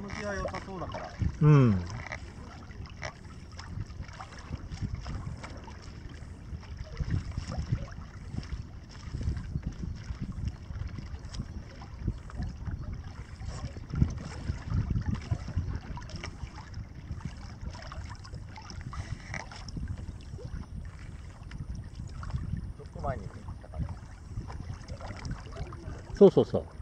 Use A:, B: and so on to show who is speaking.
A: 向きは良さそうだから
B: うん。そうそうそう。